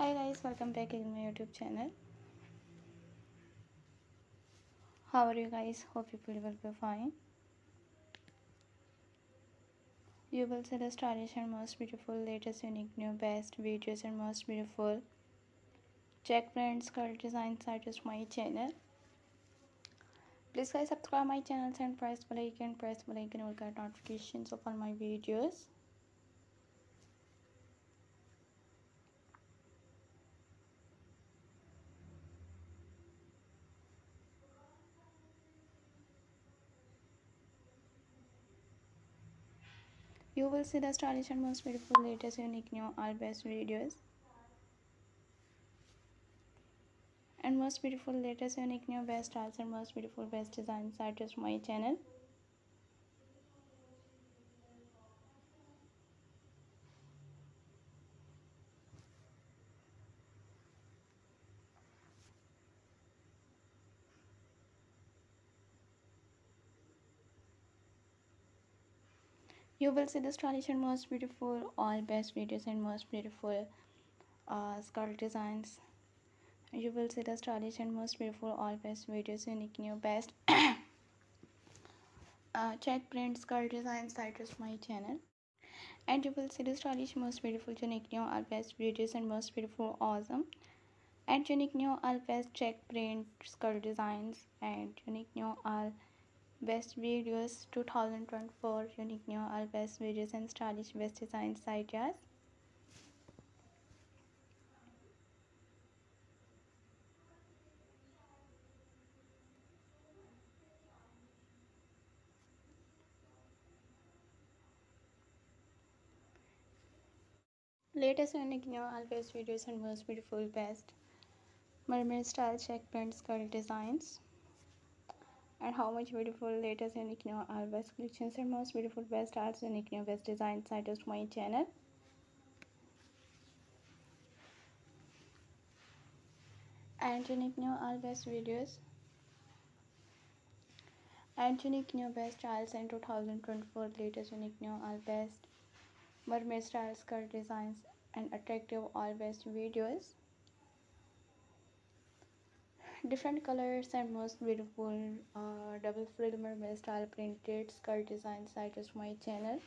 hi guys welcome back in my youtube channel. How are you guys? Hope you will be fine. You will see the stylish and most beautiful latest unique new best videos and most beautiful check prints skirt designs are just my channel. Please guys subscribe my channel and press the like and press the like and will get notifications of all my videos You will see the stylish and most beautiful latest unique new all best videos. And most beautiful latest unique new best styles and most beautiful best designs are just my channel. You will see the stylish and most beautiful all best videos and most beautiful uh, skirt designs. You will see the stylish and most beautiful all best videos unique new best. Uh, check print skirt designs that is my channel. And you will see the stylish most beautiful unique new all best videos and most beautiful awesome. And unique new all best check print skirt designs and unique new all best videos 2024 unique new all best videos and stylish best designs ideas latest unique new all best videos and most beautiful best. Mermaid style check print skirt designs and how much beautiful latest unique new all best collections and most beautiful best arts unique new best designs site to my channel. And unique new all best videos. And unique new best styles and 2024 latest unique new all best. Mermaid style skirt designs and attractive all best videos different colors and most beautiful. Uh, double frill mermaid style printed skirt designs I just my channel